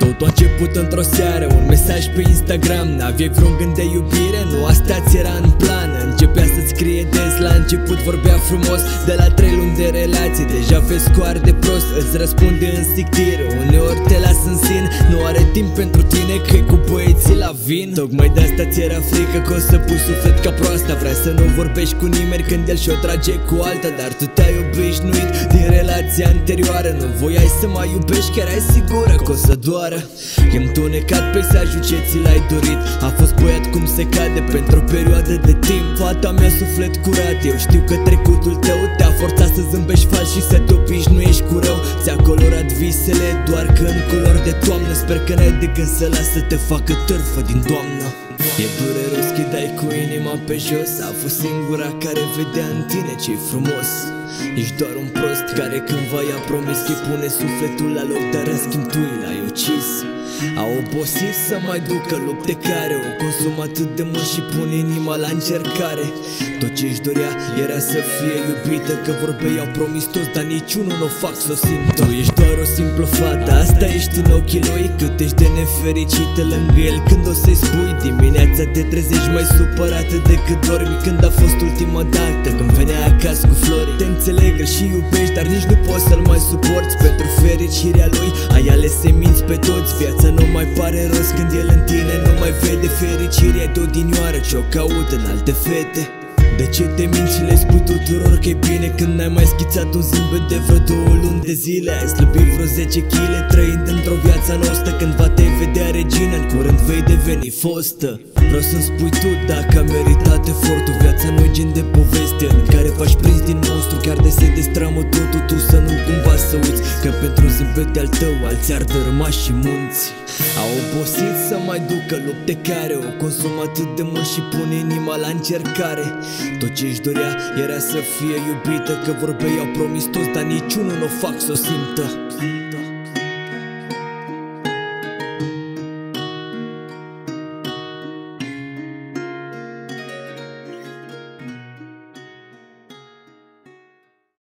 Totul a început într-o seară Un mesaj pe Instagram. N-aveai vreun gând de iubire? Nu asta ți era în plan. Începea să scrie des La început vorbea frumos De la trei luni de relație Deja vezi cu de prost Îți răspunde în sictire Uneori te las în sin Nu are timp pentru tine că cu băieții la vin. Tocmai de asta ți era frică Că o să pui suflet ca proasta. Vrea să nu vorbești cu nimeni Când el și-o trage cu alta Dar tu te-ai obișnuit din relația anterioară. Nu voiai să mai iubești Chiar ai sigură că o să doară. E întunecat peisajul ce ți l-ai dorit. A fost băiat cum se cade pentru o perioadă de timp. Fata mea suflet curat. Eu știu că trecutul tău te-a forțat să zâmbești fals și să te obișnuiești cu rău. Ți-a colorat visele doar că în culori de toamnă. Sper că n-ai de gând să lasă să te facă târfă din toamnă. E dureros că dai cu inima pe jos. A fost singura care vedea în tine ce-i frumos Ești doar un prost care cândva i-a promis că pune sufletul la loc Dar în schimb tu l-ai ucis. A obosit să mai ducă lupte care O consum atât de mult și pune inima la încercare. Tot ce își dorea era să fie iubită Că vorbei au promis toți, dar niciunul nu o fac să o simt Tu ești doar o simplă fată, asta ești în ochii lui Cât ești de nefericită lângă el. Când o să-i spui Dimineața te trezești mai supărată decât dormi. Când a fost ultima dată, când venea acasă cu flori Te înțeleg și iubești, dar nici nu poți să-l mai suporți. Pentru fericirea lui ai ales să minți pe toți. Viața nu mai pare rost când el în tine nu mai vede. Fericirea de odinioară ce-o caută în alte fete. De ce te minți și le spui tuturor că e bine Când n-ai mai schițat un zâmbet de vreo două luni de zile? Ai slăbit vreo 10 kg trăind într-o viață noastră Cândva te vedea regină, în curând vei deveni fostă. Vreau să-mi spui tu dacă a meritat efortul. Viața nu gen de poveste în care faci prins din monstru Chiar de se destramă totul, tu să nu cumva să uiți Că pentru zâmbete al tău alții ar dărâma și munți. A obosit să mai ducă lupte care o consum atât de mult și pune inima la încercare. Tot ce își dorea era să fie iubită Că vorbei au promis toți, dar niciunul nu o fac să o simtă